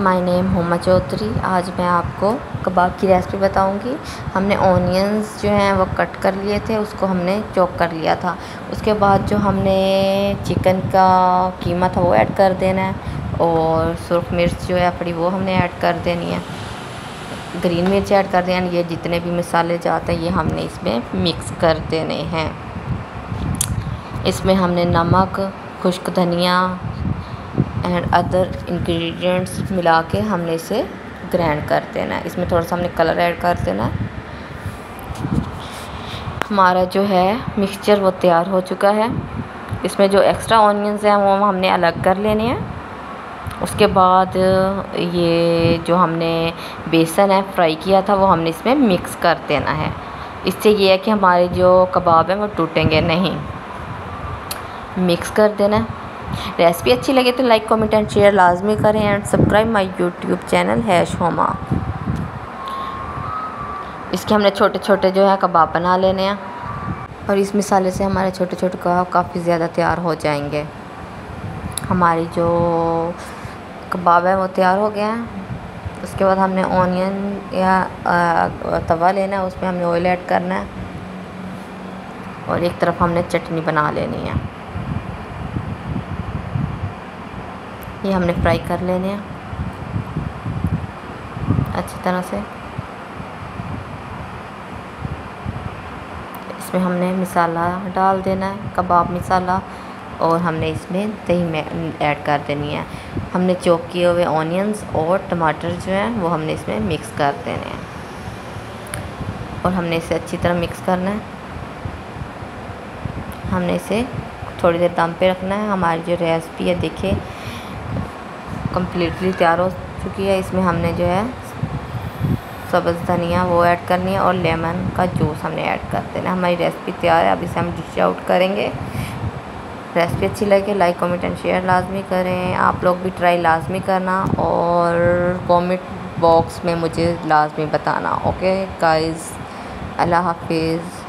My name Huma Chaudhary आज मैं आपको कबाब की रेसिपी बताऊँगी। हमने ऑनियंस जो हैं वो कट कर लिए थे, उसको हमने चॉप कर लिया था। उसके बाद जो हमने चिकन का कीमा था वो ऐड कर देना है और सुरख मिर्च जो है अपनी वो हमने ऐड कर देनी है। ग्रीन मिर्च ऐड कर देना ये जितने भी मसाले जाते हैं, ये हमने इसमें मिक्स कर देने हैं। इसमें हमने नमक, खुश्क धनिया एंड अदर इंग्रेडिएंट्स मिला के हमने इसे ग्राइंड कर देना है। इसमें थोड़ा सा हमने कलर ऐड कर देना है। हमारा जो है मिक्सचर वो तैयार हो चुका है। इसमें जो एक्स्ट्रा ऑनियंस हैं, वो हमने अलग कर लेने हैं। उसके बाद ये जो हमने बेसन है फ्राई किया था, वो हमने इसमें मिक्स कर देना है। इससे ये है कि हमारे जो कबाब हैं, वो टूटेंगे नहीं। मिक्स कर देना है। रेसिपी अच्छी लगे तो लाइक, कमेंट एंड शेयर लाजमी करें and subscribe my YouTube channel है शोमा। इसके हमने छोटे छोटे जो है कबाब बना लेने हैं और इस मिसाले से हमारे छोटे छोटे कबाब काफ़ी ज़्यादा तैयार हो जाएँगे। हमारी जो कबाब है वो तैयार हो गया है। उसके बाद हमने ऑनियन या तवा लेना है, उसमें हमने ऑयल ऐड करना है और एक तरफ़ हमने चटनी बना लेनी है। ये हमने फ्राई कर लेने हैं अच्छी तरह से। इसमें हमने मसाला डाल देना है, कबाब मसाला, और हमने इसमें दही में ऐड कर देनी है। हमने चॉप किए हुए ऑनियंस और टमाटर जो हैं, वो हमने इसमें मिक्स कर देने हैं। और हमने इसे अच्छी तरह मिक्स करना है। हमने इसे थोड़ी देर दम पे रखना है। हमारी जो रेसिपी है, देखिए कम्प्लीटली तैयार हो चुकी है। इसमें हमने जो है सब्ज़, धनिया वो ऐड करनी है और लेमन का जूस हमने ऐड कर देना हमारी रेसिपी तैयार है। अब इसे हम डिश आउट करेंगे। रेसिपी अच्छी लगे लाइक कमेंट एंड शेयर लाजमी करें। आप लोग भी ट्राई लाजमी करना और कमेंट बॉक्स में मुझे लाजमी बताना। ओके गाइस अल्लाह हाफिज़।